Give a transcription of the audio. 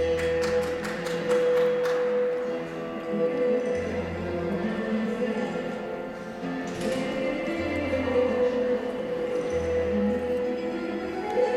day.